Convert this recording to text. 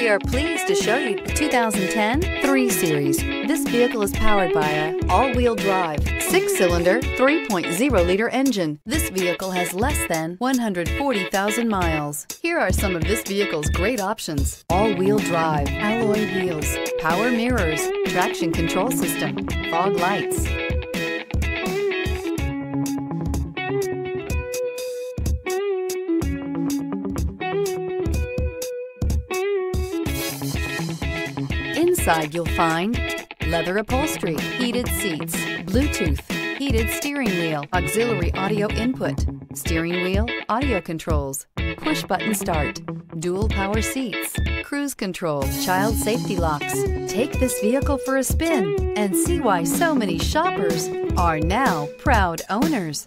We are pleased to show you the 2010 3 Series. This vehicle is powered by a all-wheel drive, six-cylinder, 3.0-liter engine. This vehicle has less than 140,000 miles. Here are some of this vehicle's great options. All-wheel drive, alloy wheels, power mirrors, traction control system, fog lights, Inside you'll find leather upholstery, heated seats, Bluetooth, heated steering wheel, auxiliary audio input, steering wheel, audio controls, push button start, dual power seats, cruise control, child safety locks. Take this vehicle for a spin and see why so many shoppers are now proud owners.